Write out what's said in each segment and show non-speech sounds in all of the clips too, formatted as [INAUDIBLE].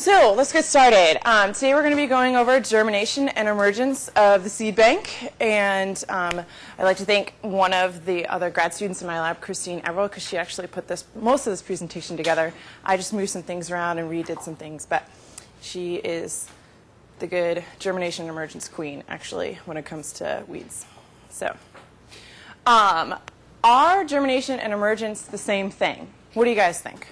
So let's get started. Um, today we're going to be going over germination and emergence of the seed bank. And um, I'd like to thank one of the other grad students in my lab, Christine Everell, because she actually put this most of this presentation together. I just moved some things around and redid some things, but she is the good germination and emergence queen, actually, when it comes to weeds. So, um, are germination and emergence the same thing? What do you guys think?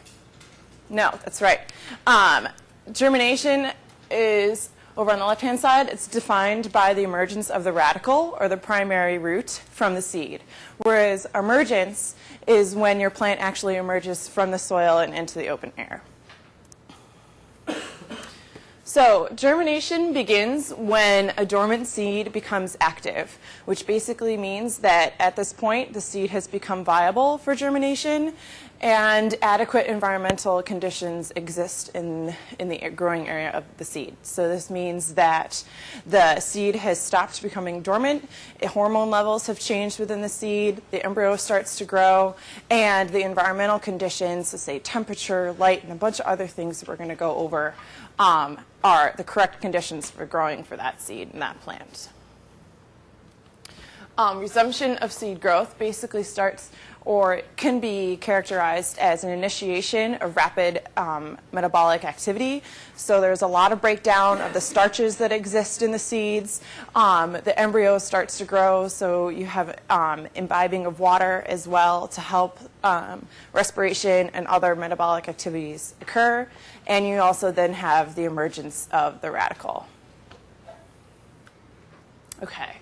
No, that's right. Um, germination is over on the left-hand side, it's defined by the emergence of the radicle or the primary root from the seed. Whereas emergence is when your plant actually emerges from the soil and into the open air. So germination begins when a dormant seed becomes active, which basically means that at this point the seed has become viable for germination and adequate environmental conditions exist in, in the growing area of the seed. So this means that the seed has stopped becoming dormant, hormone levels have changed within the seed, the embryo starts to grow, and the environmental conditions, so say temperature, light, and a bunch of other things that we're going to go over, um, are the correct conditions for growing for that seed and that plant. Um, resumption of seed growth basically starts or can be characterized as an initiation of rapid um, metabolic activity. So there's a lot of breakdown of the starches that exist in the seeds. Um, the embryo starts to grow, so you have um, imbibing of water as well to help um, respiration and other metabolic activities occur. And you also then have the emergence of the radicle. Okay.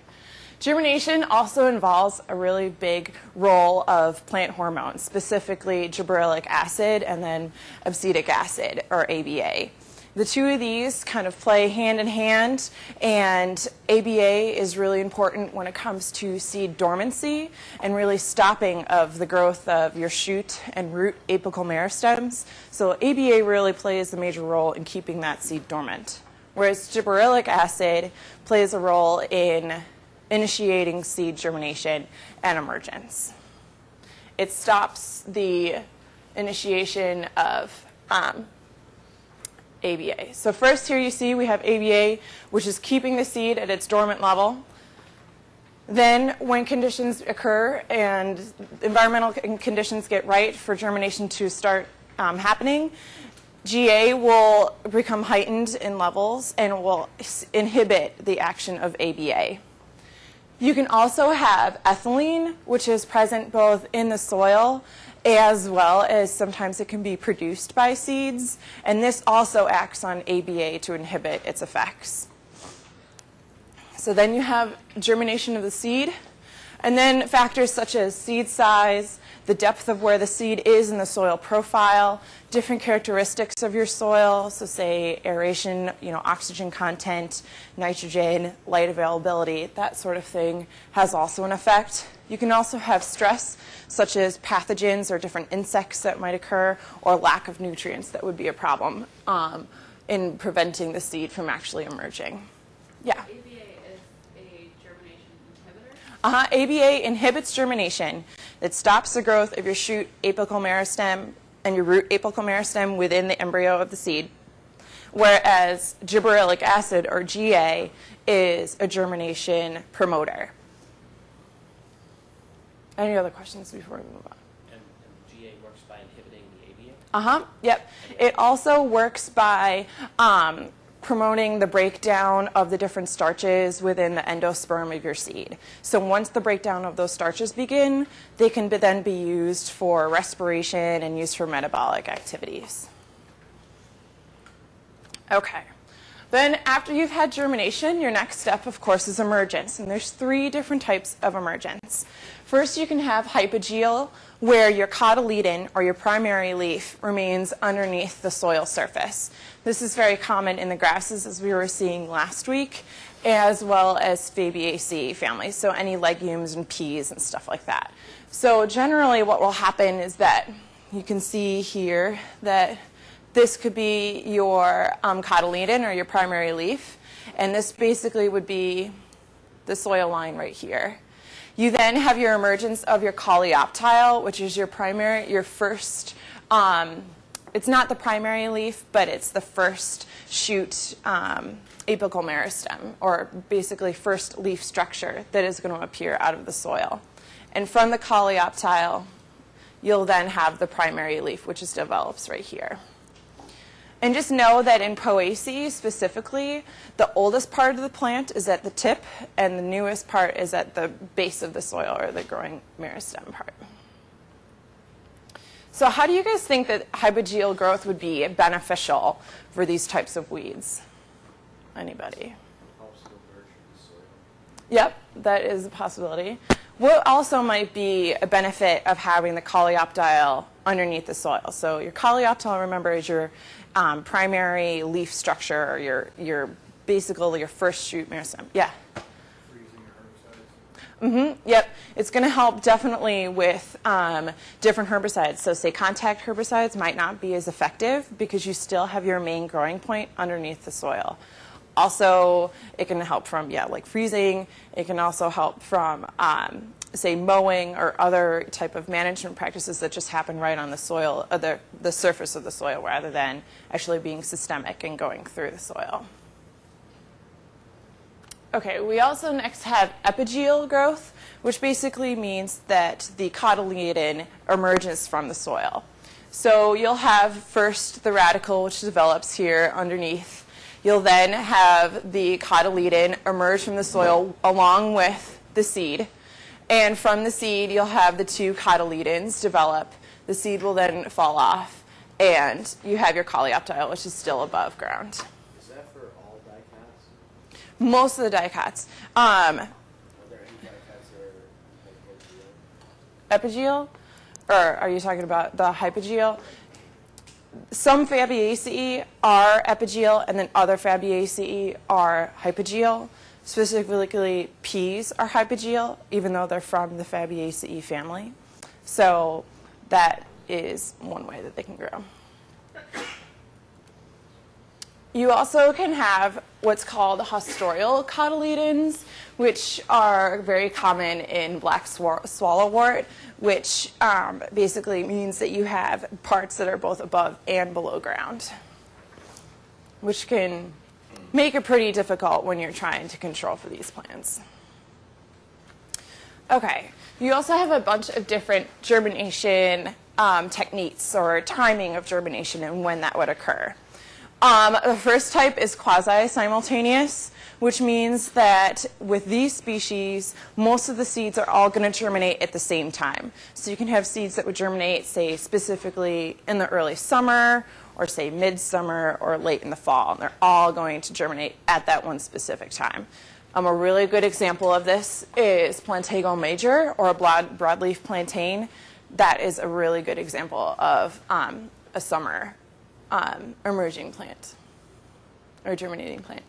Germination also involves a really big role of plant hormones, specifically gibberellic acid and then abscisic acid, or ABA. The two of these kind of play hand in hand, and ABA is really important when it comes to seed dormancy and really stopping of the growth of your shoot and root apical meristems. So ABA really plays a major role in keeping that seed dormant. Whereas gibberellic acid plays a role in initiating seed germination and emergence. It stops the initiation of um, ABA. So first here you see we have ABA, which is keeping the seed at its dormant level. Then when conditions occur and environmental conditions get right for germination to start um, happening, GA will become heightened in levels and will inhibit the action of ABA. You can also have ethylene, which is present both in the soil as well as sometimes it can be produced by seeds. And this also acts on ABA to inhibit its effects. So then you have germination of the seed. And then factors such as seed size, the depth of where the seed is in the soil profile, different characteristics of your soil, so say aeration, you know, oxygen content, nitrogen, light availability, that sort of thing has also an effect. You can also have stress, such as pathogens or different insects that might occur, or lack of nutrients that would be a problem um, in preventing the seed from actually emerging. Yeah. Uh-huh. ABA inhibits germination. It stops the growth of your shoot apical meristem and your root apical meristem within the embryo of the seed. Whereas gibberellic acid, or GA, is a germination promoter. Any other questions before we move on? And, and GA works by inhibiting the ABA? Uh-huh, yep. It also works by um, promoting the breakdown of the different starches within the endosperm of your seed. So once the breakdown of those starches begin, they can be then be used for respiration and used for metabolic activities. Okay. Then after you've had germination, your next step, of course, is emergence. And there's three different types of emergence. First, you can have hypogeal, where your cotyledon, or your primary leaf, remains underneath the soil surface. This is very common in the grasses, as we were seeing last week, as well as Fabaceae families, so any legumes and peas and stuff like that. So generally what will happen is that you can see here that this could be your um, cotyledon or your primary leaf, and this basically would be the soil line right here. You then have your emergence of your coleoptile, which is your primary, your first, um, it's not the primary leaf, but it's the first shoot um, apical meristem, or basically first leaf structure that is going to appear out of the soil. And from the coleoptile, you'll then have the primary leaf, which is develops right here. And just know that in Poaceae specifically, the oldest part of the plant is at the tip, and the newest part is at the base of the soil, or the growing meristem part. So how do you guys think that hypogeal growth would be beneficial for these types of weeds? Anybody? Yep, that is a possibility. What also might be a benefit of having the coleoptile underneath the soil? So your coleoptile, remember, is your um, primary leaf structure, or your, your basically your first shoot meristem. Yeah. Freezing your herbicides. Mm-hmm. Yep. It's going to help definitely with um, different herbicides. So, say contact herbicides might not be as effective because you still have your main growing point underneath the soil. Also, it can help from yeah, like freezing. It can also help from um, say mowing or other type of management practices that just happen right on the soil, or the the surface of the soil, rather than actually being systemic and going through the soil. Okay, we also next have epigeal growth, which basically means that the cotyledon emerges from the soil. So you'll have first the radicle, which develops here underneath. You'll then have the cotyledon emerge from the soil along with the seed. And from the seed, you'll have the two cotyledons develop. The seed will then fall off, and you have your coleoptile, which is still above ground Is that for all dicots? most of the dicots. Um, Are there any dicots that are epigeal, or are you talking about the hypogeal? Some Fabaceae are epigeal, and then other Fabaceae are hypogeal. Specifically, peas are hypogeal, even though they're from the Fabaceae family. So that is one way that they can grow. You also can have what's called haustorial cotyledons, which are very common in black swallowwort, which um, basically means that you have parts that are both above and below ground, which can make it pretty difficult when you're trying to control for these plants. Okay, you also have a bunch of different germination um, techniques or timing of germination and when that would occur. Um, the first type is quasi-simultaneous, which means that with these species, most of the seeds are all going to germinate at the same time. So you can have seeds that would germinate, say, specifically in the early summer, or say midsummer, or late in the fall, and they're all going to germinate at that one specific time. Um, a really good example of this is Plantago major, or a broad, broadleaf plantain. That is a really good example of um, a summer um, emerging plant or germinating plant.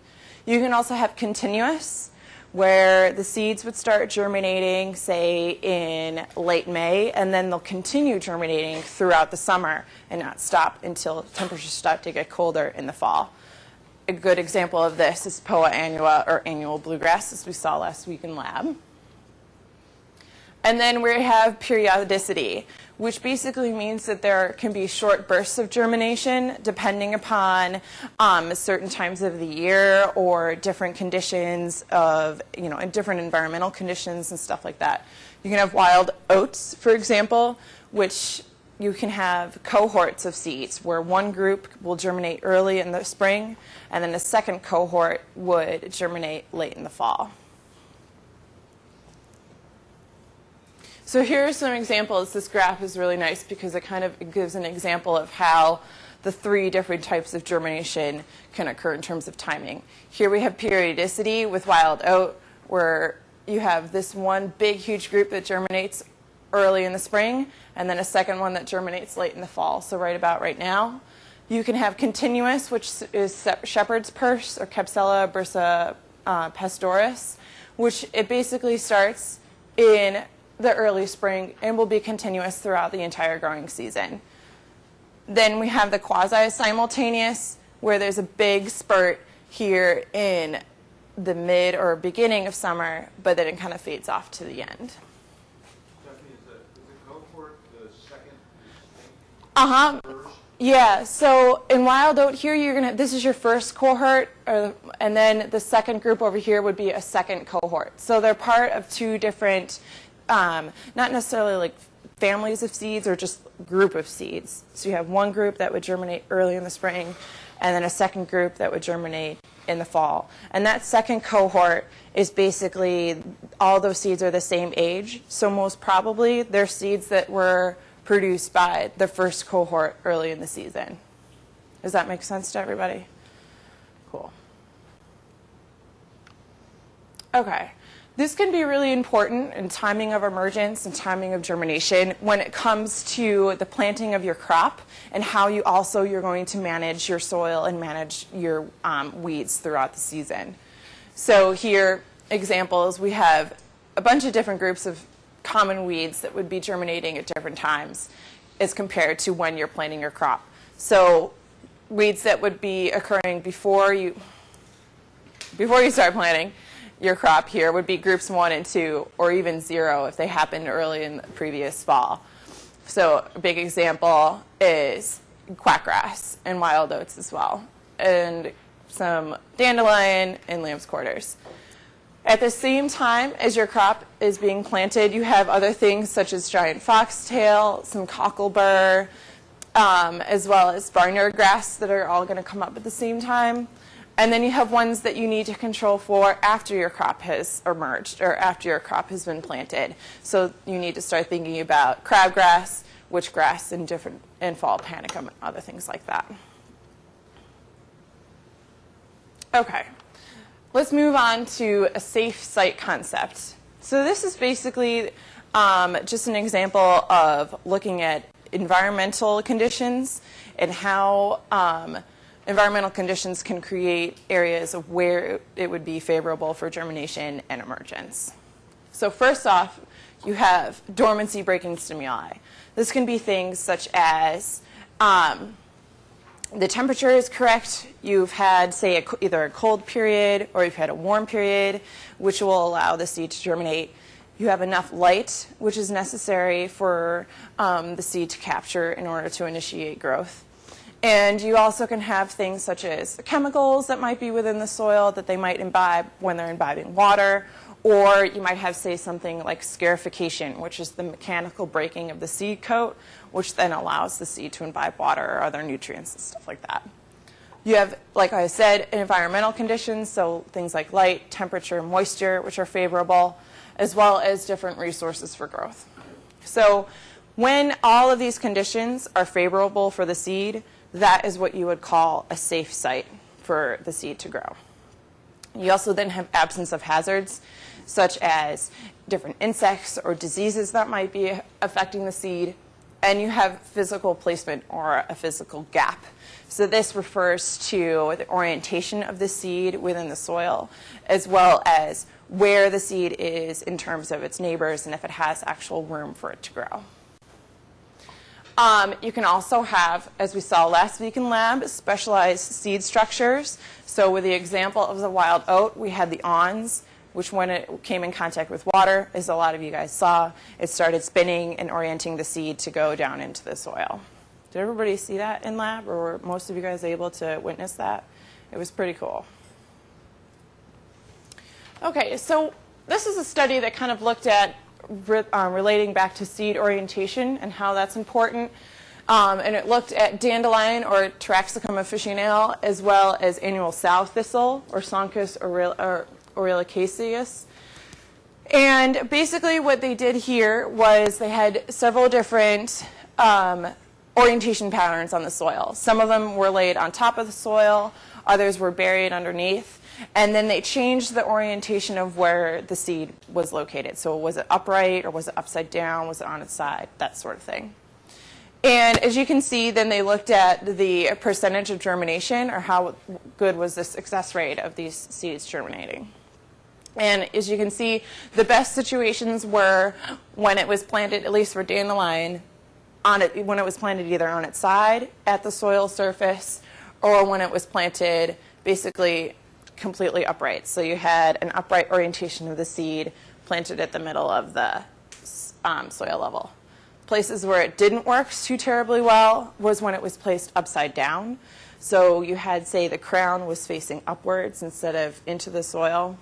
You can also have continuous, where the seeds would start germinating, say, in late May, and then they'll continue germinating throughout the summer and not stop until temperatures start to get colder in the fall. A good example of this is Poa annua or annual bluegrass, as we saw last week in lab. And then we have periodicity, which basically means that there can be short bursts of germination depending upon um, certain times of the year or different conditions of, you know, different environmental conditions and stuff like that. You can have wild oats, for example, which you can have cohorts of seeds where one group will germinate early in the spring and then the second cohort would germinate late in the fall. So here are some examples. This graph is really nice because it kind of gives an example of how the three different types of germination can occur in terms of timing. Here we have periodicity with wild oat, where you have this one big, huge group that germinates early in the spring, and then a second one that germinates late in the fall, so right about right now. You can have continuous, which is shepherd's purse or Capsella bursa uh, pastoris, which it basically starts in the early spring and will be continuous throughout the entire growing season. Then we have the quasi-simultaneous, where there's a big spurt here in the mid or beginning of summer, but then it kind of fades off to the end. Stephanie, is the, is the second distinct Uh-huh. Yeah, so in wild oat here, you're gonna. This is your first cohort, or, and then the second group over here would be a second cohort. So they're part of two different, um, not necessarily like families of seeds or just group of seeds. So you have one group that would germinate early in the spring, and then a second group that would germinate in the fall. And that second cohort is basically all those seeds are the same age. So most probably they're seeds that were produced by the first cohort early in the season. Does that make sense to everybody? Cool. Okay. This can be really important in timing of emergence and timing of germination when it comes to the planting of your crop and how you also you're going to manage your soil and manage your um, weeds throughout the season. So here, examples, we have a bunch of different groups of common weeds that would be germinating at different times as compared to when you're planting your crop. So weeds that would be occurring before you before you start planting your crop here would be groups one and two, or even zero if they happened early in the previous fall. So a big example is quackgrass and wild oats as well, and some dandelion and lamb's quarters. At the same time as your crop is being planted, you have other things such as giant foxtail, some cocklebur, um, as well as barnyard grass that are all going to come up at the same time. And then you have ones that you need to control for after your crop has emerged or after your crop has been planted. So you need to start thinking about crabgrass, witchgrass, and different and fall panicum and other things like that. Okay, let's move on to a safe site concept. So this is basically um, just an example of looking at environmental conditions and how um, environmental conditions can create areas of where it would be favorable for germination and emergence. So first off, you have dormancy breaking stimuli. This can be things such as um, the temperature is correct, you've had, say, a, either a cold period or you've had a warm period, which will allow the seed to germinate. You have enough light, which is necessary for um, the seed to capture in order to initiate growth. And you also can have things such as chemicals that might be within the soil that they might imbibe when they're imbibing water, or you might have, say, something like scarification, which is the mechanical breaking of the seed coat, which then allows the seed to imbibe water or other nutrients and stuff like that. You have, like I said, environmental conditions, so things like light, temperature, moisture, which are favorable, as well as different resources for growth. So when all of these conditions are favorable for the seed, that is what you would call a safe site for the seed to grow. You also then have absence of hazards, such as different insects or diseases that might be affecting the seed, and you have physical placement or a physical gap. So this refers to the orientation of the seed within the soil, as well as where the seed is in terms of its neighbors and if it has actual room for it to grow. Um, you can also have, as we saw last week in lab, specialized seed structures. So with the example of the wild oat, we had the awns, which when it came in contact with water, as a lot of you guys saw, it started spinning and orienting the seed to go down into the soil. Did everybody see that in lab, or were most of you guys able to witness that? It was pretty cool. Okay, so this is a study that kind of looked at re, um, relating back to seed orientation and how that's important. Um, and it looked at dandelion or Taraxacum officinale as well as annual sow thistle or Sonchus oleraceus. And basically what they did here was they had several different um, orientation patterns on the soil. Some of them were laid on top of the soil, others were buried underneath. And then they changed the orientation of where the seed was located. So was it upright or was it upside down? Was it on its side? That sort of thing. And as you can see, then they looked at the percentage of germination or how good was the success rate of these seeds germinating. And as you can see, the best situations were when it was planted, at least for dandelion, on it, when it was planted either on its side, at the soil surface, or when it was planted basically completely upright. So you had an upright orientation of the seed planted at the middle of the um, soil level. Places where it didn't work too terribly well was when it was placed upside down. So you had, say, the crown was facing upwards instead of into the soil.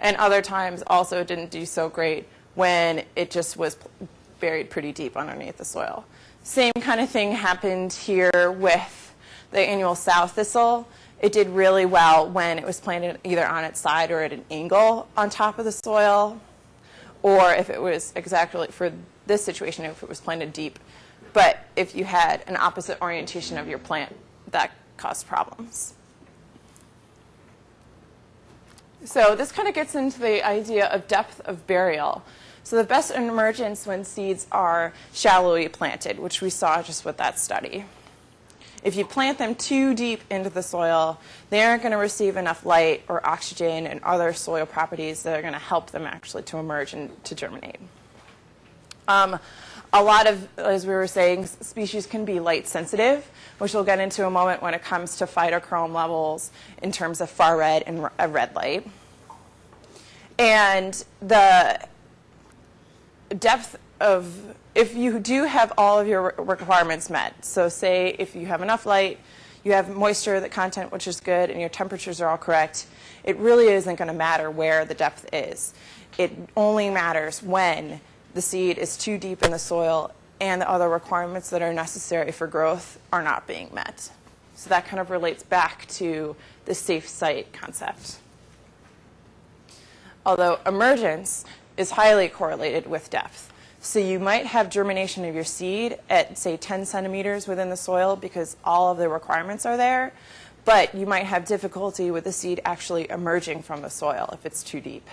And other times also didn't do so great when it just was buried pretty deep underneath the soil. Same kind of thing happened here with the annual sow thistle. It did really well when it was planted either on its side or at an angle on top of the soil, or if it was exactly for this situation, if it was planted deep. But if you had an opposite orientation of your plant, that caused problems. So this kind of gets into the idea of depth of burial. So the best emergence when seeds are shallowly planted, which we saw just with that study. If you plant them too deep into the soil, they aren't going to receive enough light or oxygen and other soil properties that are going to help them actually to emerge and to germinate. Um, a lot of, as we were saying, species can be light sensitive, which we'll get into a moment when it comes to phytochrome levels in terms of far red and red light. And the depth of, if you do have all of your requirements met, so say if you have enough light, you have moisture the content which is good, and your temperatures are all correct, it really isn't going to matter where the depth is. It only matters when the seed is too deep in the soil and the other requirements that are necessary for growth are not being met. So that kind of relates back to the safe site concept. Although emergence is highly correlated with depth. So you might have germination of your seed at, say, 10 centimeters within the soil because all of the requirements are there, but you might have difficulty with the seed actually emerging from the soil if it's too deep.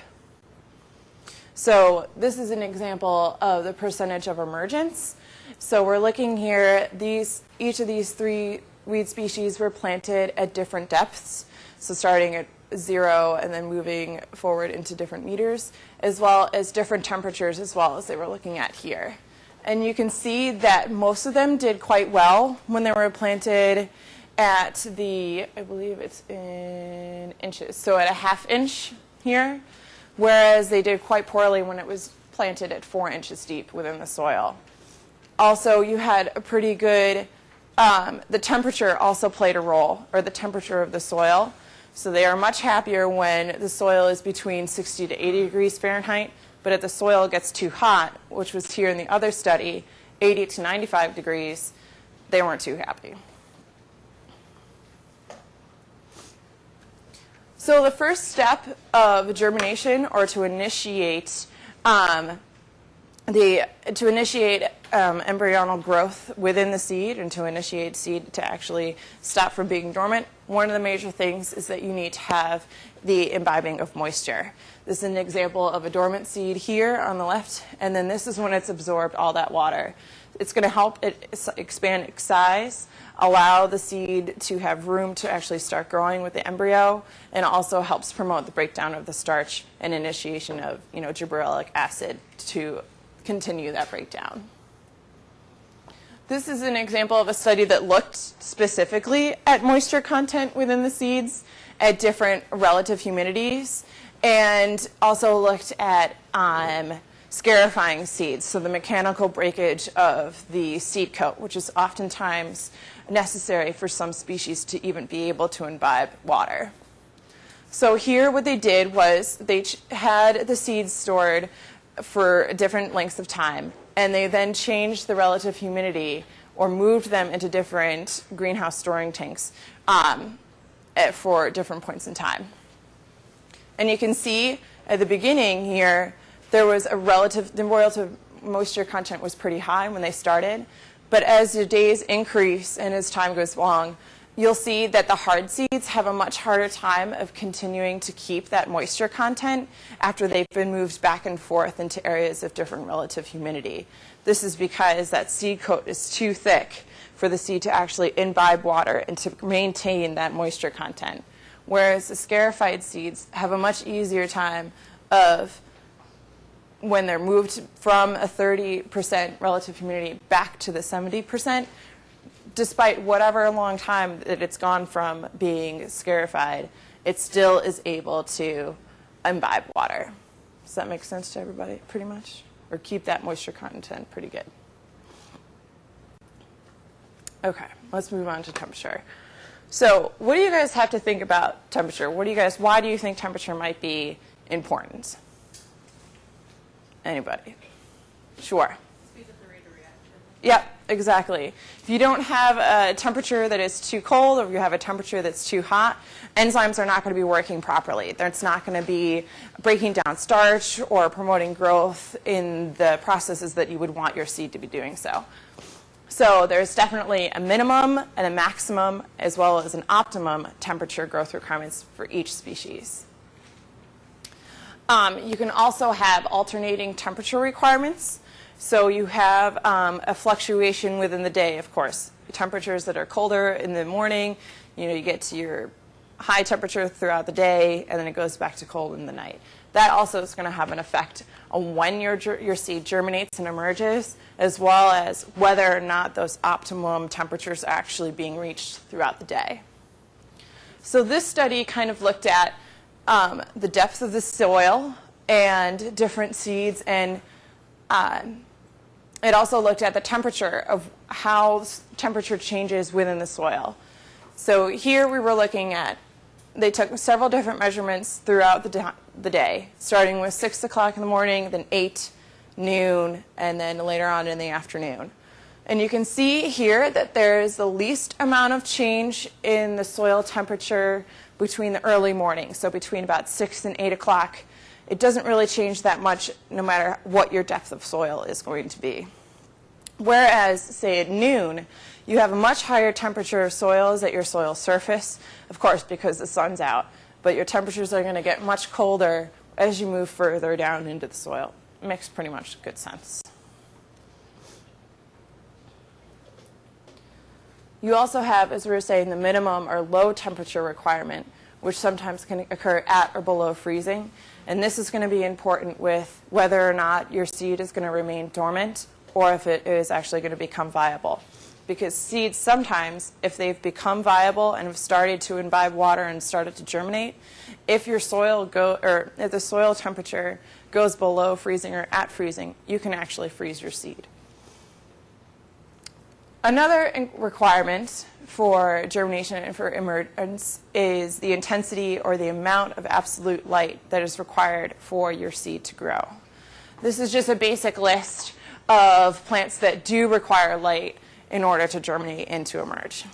So this is an example of the percentage of emergence. So we're looking here, these, each of these three weed species were planted at different depths. So starting at zero and then moving forward into different meters, as well as different temperatures as well as they were looking at here. And you can see that most of them did quite well when they were planted at the, I believe it's in inches, so at a half inch here, whereas they did quite poorly when it was planted at four inches deep within the soil. Also, you had a pretty good, um, the temperature also played a role, or the temperature of the soil. So they are much happier when the soil is between 60 to 80 degrees Fahrenheit, but if the soil gets too hot, which was here in the other study, 80 to 95 degrees, they weren't too happy. So the first step of germination or to initiate um, the to initiate um, embryonal growth within the seed and to initiate seed to actually stop from being dormant, one of the major things is that you need to have the imbibing of moisture. This is an example of a dormant seed here on the left, and then this is when it's absorbed all that water. It's going to help it expand its size, allow the seed to have room to actually start growing with the embryo, and also helps promote the breakdown of the starch and initiation of you know, gibberellic acid to continue that breakdown. This is an example of a study that looked specifically at moisture content within the seeds at different relative humidities and also looked at um, scarifying seeds, so the mechanical breakage of the seed coat, which is oftentimes necessary for some species to even be able to imbibe water. So here what they did was they had the seeds stored for different lengths of time. And they then changed the relative humidity or moved them into different greenhouse storing tanks um, for different points in time. And you can see at the beginning here, there was a relative, the relative moisture content was pretty high when they started. But as the days increase and as time goes along, you'll see that the hard seeds have a much harder time of continuing to keep that moisture content after they've been moved back and forth into areas of different relative humidity. This is because that seed coat is too thick for the seed to actually imbibe water and to maintain that moisture content. Whereas the scarified seeds have a much easier time of when they're moved from a 30% relative humidity back to the 70%, despite whatever long time that it's gone from being scarified, it still is able to imbibe water. Does that make sense to everybody, pretty much? Or keep that moisture content pretty good? Okay, let's move on to temperature. So, what do you guys have to think about temperature? What do you guys, why do you think temperature might be important? Anybody? Sure. Speeds up the rate of reaction. Yep, exactly. If you don't have a temperature that is too cold or you have a temperature that's too hot, enzymes are not going to be working properly. It's not going to be breaking down starch or promoting growth in the processes that you would want your seed to be doing so. So there's definitely a minimum and a maximum as well as an optimum temperature growth requirements for each species. Um, you can also have alternating temperature requirements. So you have um, a fluctuation within the day, of course. Temperatures that are colder in the morning, you know, you get to your high temperature throughout the day, and then it goes back to cold in the night. That also is going to have an effect on when your, your seed germinates and emerges, as well as whether or not those optimum temperatures are actually being reached throughout the day. So this study kind of looked at um, the depth of the soil and different seeds, and um, it also looked at the temperature of how temperature changes within the soil. So here we were looking at, they took several different measurements throughout the, the day, starting with 6 o'clock in the morning, then 8, noon, and then later on in the afternoon. And you can see here that there is the least amount of change in the soil temperature between the early morning, so between about 6 and 8 o'clock. It doesn't really change that much no matter what your depth of soil is going to be. Whereas, say at noon, you have a much higher temperature of soils at your soil surface, of course, because the sun's out, but your temperatures are going to get much colder as you move further down into the soil. It makes pretty much good sense. You also have, as we were saying, the minimum or low temperature requirement, which sometimes can occur at or below freezing. And this is going to be important with whether or not your seed is going to remain dormant or if it is actually going to become viable. Because seeds sometimes, if they've become viable and have started to imbibe water and started to germinate, if your soil go or if the soil temperature goes below freezing or at freezing, you can actually freeze your seed. Another requirement for germination and for emergence is the intensity or the amount of absolute light that is required for your seed to grow. This is just a basic list of plants that do require light in order to germinate and to emerge.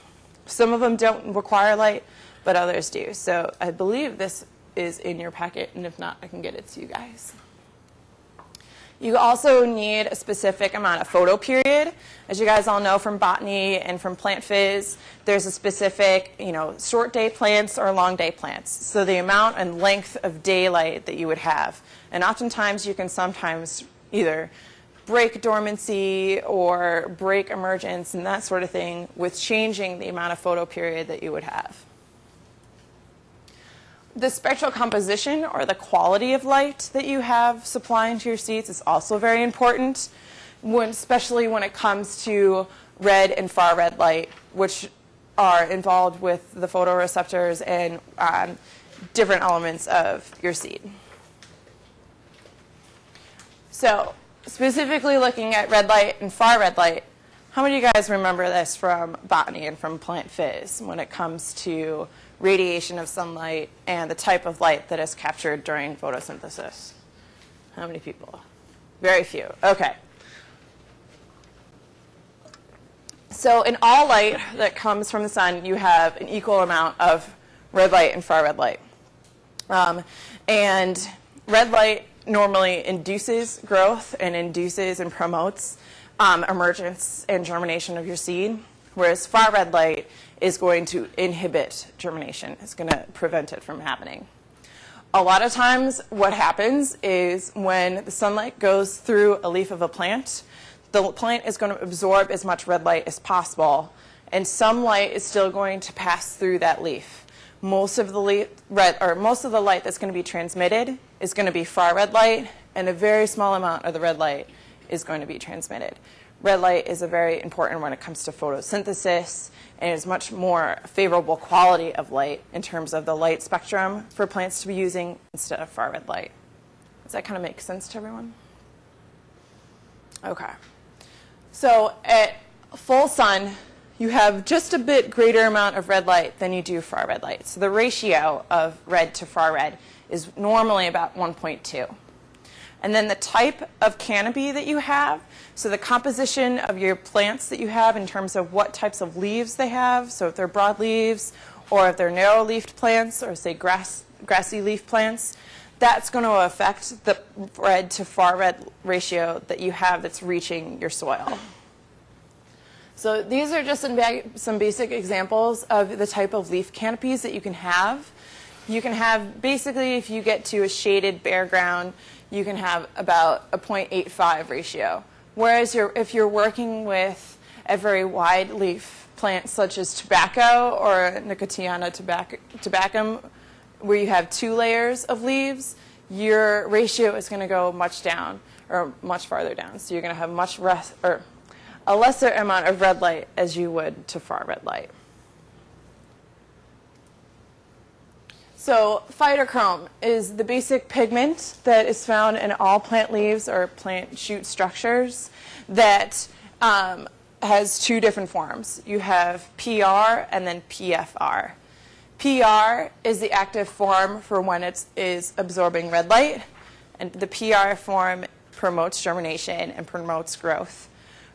Some of them don't require light, but others do. So I believe this is in your packet, and if not, I can get it to you guys. You also need a specific amount of photo period. As you guys all know from botany and from plant phys, there's a specific, you know, short day plants or long day plants. So the amount and length of daylight that you would have. And oftentimes you can sometimes either break dormancy or break emergence and that sort of thing with changing the amount of photo period that you would have. The spectral composition or the quality of light that you have supplying to your seeds is also very important, when, especially when it comes to red and far red light, which are involved with the photoreceptors and um, different elements of your seed. So specifically looking at red light and far red light, how many of you guys remember this from botany and from plant phys when it comes to radiation of sunlight and the type of light that is captured during photosynthesis? How many people? Very few. Okay. So in all light that comes from the sun, you have an equal amount of red light and far red light. Um, and red light normally induces growth and induces and promotes um, emergence and germination of your seed, whereas far red light is going to inhibit germination. It's going to prevent it from happening. A lot of times what happens is when the sunlight goes through a leaf of a plant, the plant is going to absorb as much red light as possible, and some light is still going to pass through that leaf. Most of the light, red, or most of the light that's going to be transmitted is going to be far red light, and a very small amount of the red light is going to be transmitted. Red light is a very important when it comes to photosynthesis, and is much more favorable quality of light in terms of the light spectrum for plants to be using instead of far red light. Does that kind of make sense to everyone? Okay. So at full sun, you have just a bit greater amount of red light than you do far red light. So the ratio of red to far red is normally about 1.2. And then the type of canopy that you have, so the composition of your plants that you have in terms of what types of leaves they have, so if they're broad leaves or if they're narrow-leafed plants or say grass, grassy leaf plants, that's going to affect the red to far red ratio that you have that's reaching your soil. So these are just some basic examples of the type of leaf canopies that you can have. You can have, basically, if you get to a shaded bare ground, you can have about a 0.85 ratio. Whereas you're, if you're working with a very wide leaf plant such as tobacco or Nicotiana tobacco, where you have two layers of leaves, your ratio is going to go much down or much farther down. So you're going to have much less or a lesser amount of red light as you would to far red light. So phytochrome is the basic pigment that is found in all plant leaves or plant shoot structures that um, has two different forms. You have PR and then PFR. PR is the active form for when it is absorbing red light, and the PR form promotes germination and promotes growth.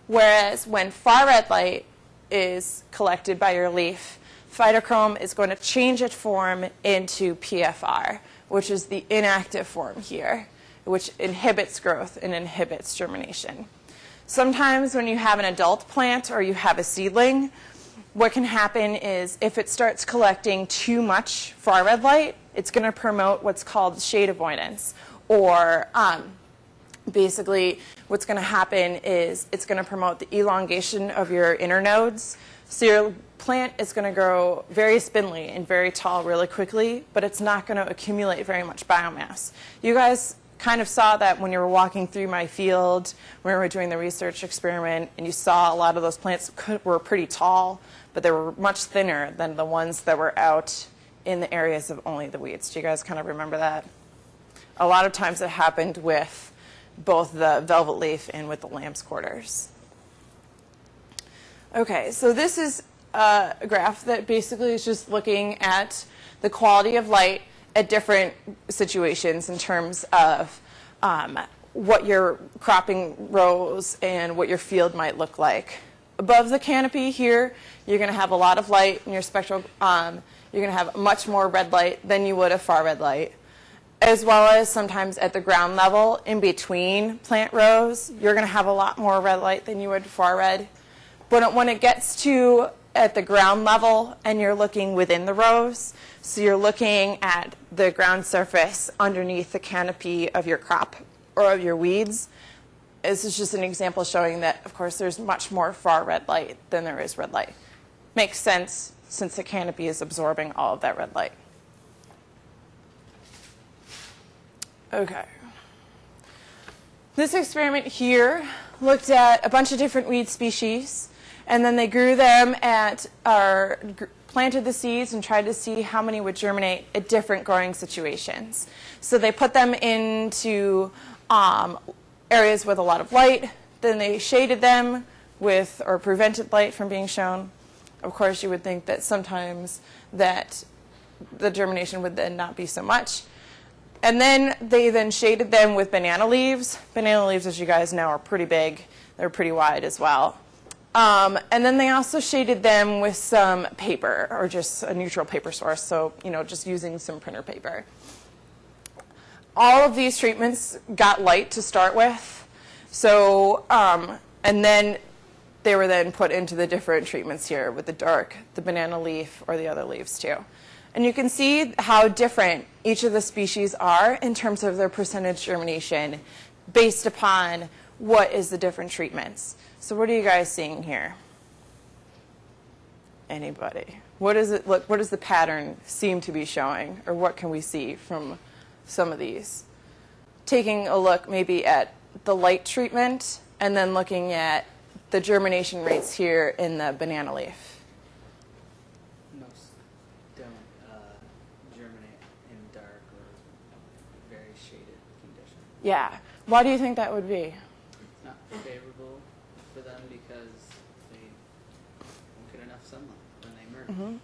Whereas when far red light is collected by your leaf, phytochrome is going to change its form into PFR, which is the inactive form here, which inhibits growth and inhibits germination. Sometimes when you have an adult plant or you have a seedling, what can happen is if it starts collecting too much far red light, it's going to promote what's called shade avoidance. Or um, basically, what's going to happen is it's going to promote the elongation of your internodes. So your plant is going to grow very spindly and very tall really quickly, but it's not going to accumulate very much biomass. You guys kind of saw that when you were walking through my field, when we were doing the research experiment, and you saw a lot of those plants could, were pretty tall but they were much thinner than the ones that were out in the areas of only the weeds. Do you guys kind of remember that? A lot of times it happened with both the velvet leaf and with the lamb's quarters. Okay, so this is a graph that basically is just looking at the quality of light at different situations in terms of um, what your cropping rows and what your field might look like. Above the canopy here, you're going to have a lot of light in your spectral, um, you're going to have much more red light than you would a far red light. As well as sometimes at the ground level, in between plant rows, you're going to have a lot more red light than you would far red. But when it gets to at the ground level and you're looking within the rows, so you're looking at the ground surface underneath the canopy of your crop or of your weeds, this is just an example showing that, of course, there's much more far red light than there is red light makes sense since the canopy is absorbing all of that red light. Okay. This experiment here looked at a bunch of different weed species, and then they grew them at, or planted the seeds and tried to see how many would germinate at different growing situations. So they put them into um, areas with a lot of light, then they shaded them with, or prevented light from being shown, of course, you would think that sometimes that the germination would then not be so much. And then they then shaded them with banana leaves. Banana leaves, as you guys know, are pretty big. They're pretty wide as well. Um, and then they also shaded them with some paper or just a neutral paper source, so you know, just using some printer paper. All of these treatments got light to start with. So, um, and then they were then put into the different treatments here with the dark, the banana leaf, or the other leaves too. And you can see how different each of the species are in terms of their percentage germination based upon what is the different treatments. So what are you guys seeing here? Anybody? What is it look what does the pattern seem to be showing or what can we see from some of these? Taking a look maybe at the light treatment and then looking at the germination rates here in the banana leaf? Most don't uh, germinate in dark or very shaded conditions. Yeah. Why do you think that would be? It's not favorable for them because they won't get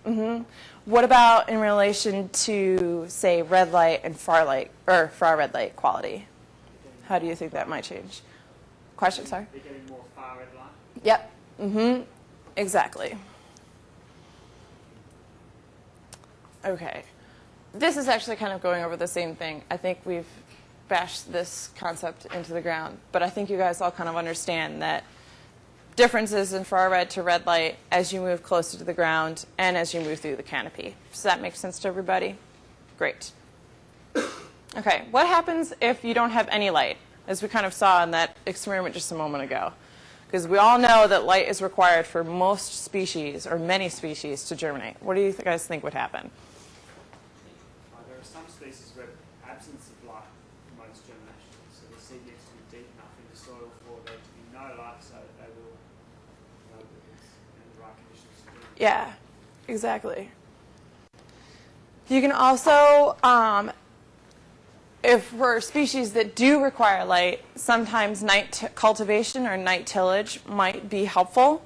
concern. What about in relation to, say, red light and far light, or far red light quality? How do you think that might change? Question, sorry? They're getting more far red light. Yep. Mm-hmm. Exactly. Okay. This is actually kind of going over the same thing. I think we've bashed this concept into the ground, but I think you guys all kind of understand that differences in far red to red light as you move closer to the ground and as you move through the canopy. Does that make sense to everybody? Great. Okay, what happens if you don't have any light, as we kind of saw in that experiment just a moment ago? Because we all know that light is required for most species, or many species, to germinate. What do you guys think would happen? Uh, there are some species where absence of light promotes germination, so the seed needs to be deep enough in the soil for there to be no light so that they will know that it's in the right conditions to germinate. Yeah, exactly. You can also, um, if for species that do require light, sometimes night cultivation or night tillage might be helpful.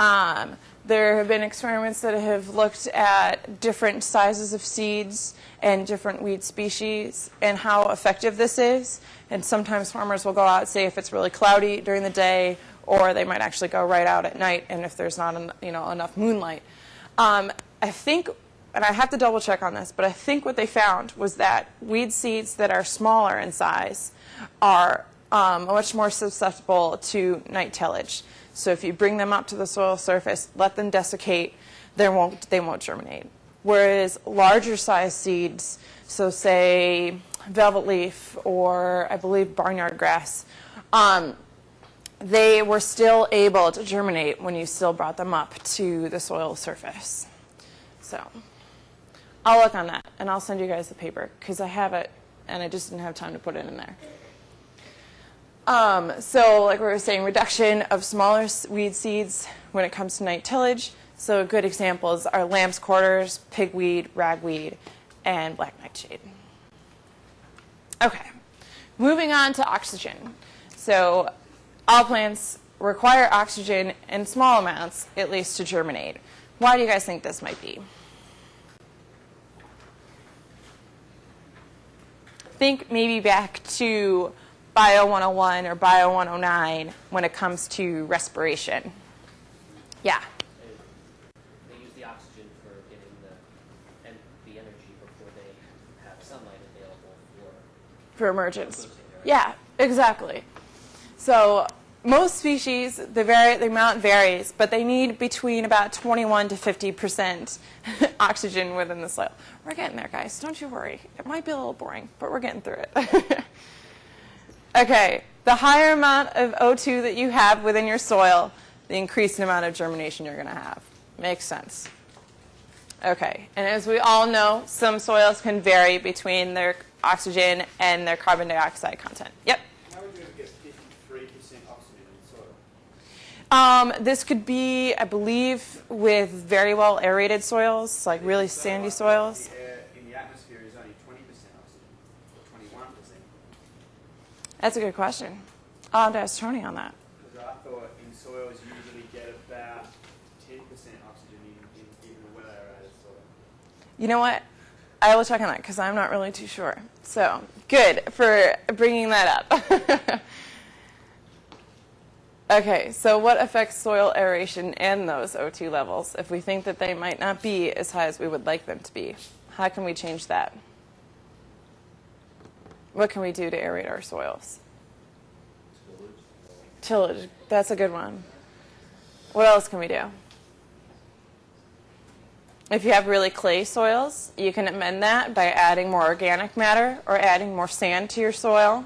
Um, there have been experiments that have looked at different sizes of seeds and different weed species and how effective this is. And sometimes farmers will go out, say if it's really cloudy during the day, or they might actually go right out at night, and if there's not en- you know enough moonlight. Um, I think, and I have to double check on this, but I think what they found was that weed seeds that are smaller in size are um, much more susceptible to night tillage. So if you bring them up to the soil surface, let them desiccate, they won't, they won't germinate. Whereas larger size seeds, so say velvet leaf or I believe barnyard grass, um, they were still able to germinate when you still brought them up to the soil surface. So I'll look on that and I'll send you guys the paper because I have it and I just didn't have time to put it in there. Um, so, like we were saying, reduction of smaller weed seeds when it comes to night tillage. So, good examples are lamb's quarters, pigweed, ragweed, and black nightshade. Okay, moving on to oxygen. So, all plants require oxygen in small amounts, at least to germinate. Why do you guys think this might be? Think maybe back to Bio 101 or Bio 109 when it comes to respiration. Yeah. They, use the oxygen for getting the, the energy before they have sunlight available for for emergence. Yeah, exactly. So most species, the, the amount varies, but they need between about 21 to 50 percent [LAUGHS] oxygen within the soil. We're getting there, guys. Don't you worry. It might be a little boring, but we're getting through it. [LAUGHS] okay, the higher amount of O2 that you have within your soil, the increased amount of germination you're going to have. Makes sense. Okay, and as we all know, some soils can vary between their oxygen and their carbon dioxide content. Yep. How would you ever get fifty-three percent oxygen in the soil? Um, this could be, I believe, with very well aerated soils, like really sandy soils. The air in the atmosphere is only twenty percent oxygen, or twenty-one percent. That's a good question. I'll have to ask Tony on that. Because I thought in soils you usually get about ten percent oxygen in, in even a well aerated soil. You know what? I will check on that because I'm not really too sure. So, good for bringing that up. [LAUGHS] okay, so what affects soil aeration and those O2 levels if we think that they might not be as high as we would like them to be? How can we change that? What can we do to aerate our soils? Tillage, Tillage, that's a good one. What else can we do? If you have really clay soils, you can amend that by adding more organic matter or adding more sand to your soil.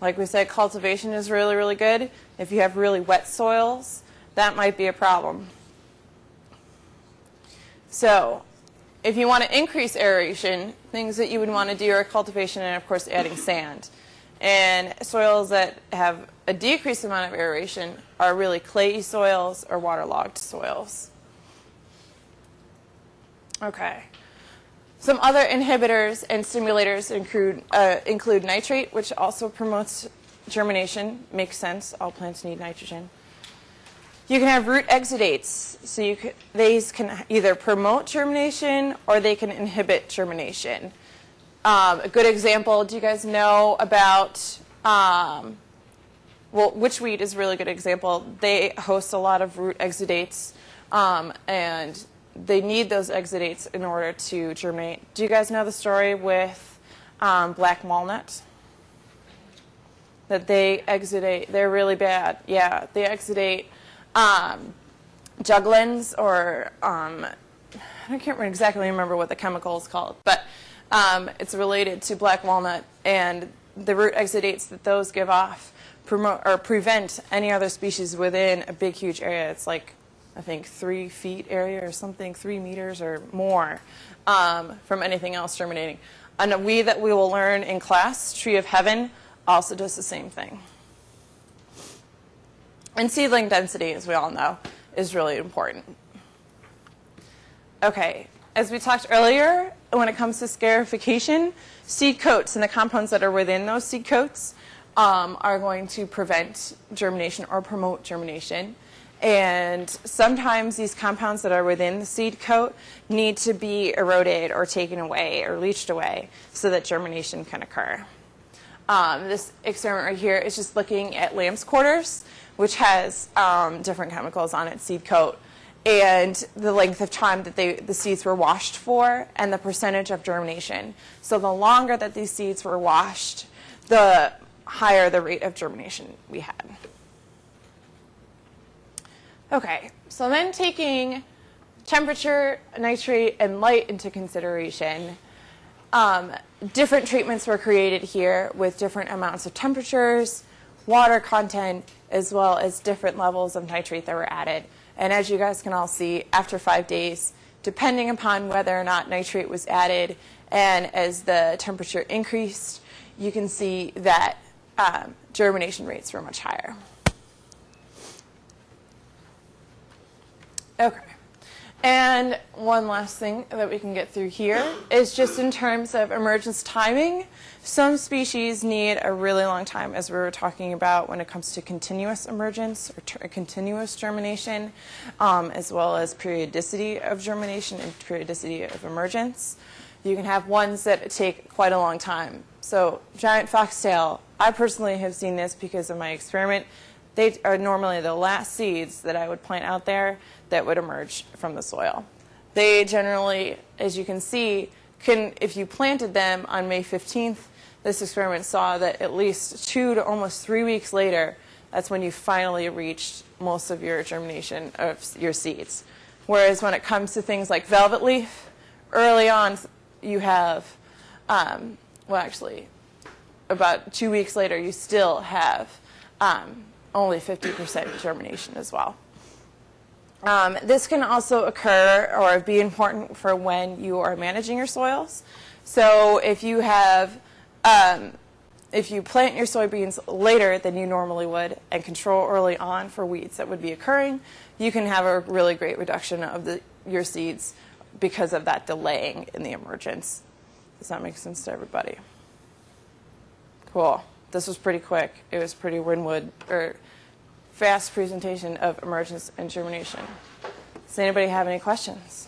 Like we said, cultivation is really, really good. If you have really wet soils, that might be a problem. So, if you want to increase aeration, things that you would want to do are cultivation and, of course, adding sand. And soils that have a decreased amount of aeration are really clayey soils or waterlogged soils. Okay. Some other inhibitors and stimulators include, uh, include nitrate, which also promotes germination. Makes sense. All plants need nitrogen. You can have root exudates. So you can, these can either promote germination or they can inhibit germination. Um, a good example, do you guys know about, um, well, witchweed is a really good example. They host a lot of root exudates, um, and they need those exudates in order to germinate. Do you guys know the story with um, black walnut? That they exudate, they're really bad. Yeah, they exudate um, juglans or um, I can't exactly remember what the chemical is called, but um, it's related to black walnut and the root exudates that those give off promote or prevent any other species within a big, huge area. It's like I think three feet area or something, three meters or more um, from anything else germinating. And a weed that we will learn in class, Tree of Heaven, also does the same thing. And seedling density, as we all know, is really important. Okay, as we talked earlier, when it comes to scarification, seed coats and the compounds that are within those seed coats um, are going to prevent germination or promote germination. And sometimes these compounds that are within the seed coat need to be eroded or taken away or leached away so that germination can occur. Um, this experiment right here is just looking at lamb's quarters, which has um, different chemicals on its seed coat, and the length of time that they, the seeds were washed for, and the percentage of germination. So the longer that these seeds were washed, the higher the rate of germination we had. Okay, so then taking temperature, nitrate, and light into consideration, um, different treatments were created here with different amounts of temperatures, water content, as well as different levels of nitrate that were added. And as you guys can all see, after five days, depending upon whether or not nitrate was added and as the temperature increased, you can see that um, germination rates were much higher. Okay. And one last thing that we can get through here is just in terms of emergence timing. Some species need a really long time, as we were talking about when it comes to continuous emergence or continuous germination, um, as well as periodicity of germination and periodicity of emergence. You can have ones that take quite a long time. So giant foxtail, I personally have seen this because of my experiment. They are normally the last seeds that I would plant out there that would emerge from the soil. They generally, as you can see, can, if you planted them on May 15th, this experiment saw that at least two to almost three weeks later, that's when you finally reached most of your germination of your seeds. Whereas when it comes to things like velvet leaf, early on you have, um, well, actually, about two weeks later, you still have um, only 50% germination as well. Um, this can also occur or be important for when you are managing your soils. So if you have, um, if you plant your soybeans later than you normally would and control early on for weeds that would be occurring, you can have a really great reduction of the, your seeds because of that delaying in the emergence. Does that make sense to everybody? Cool. This was pretty quick. It was pretty Winwood or fast presentation of emergence and germination. Does anybody have any questions?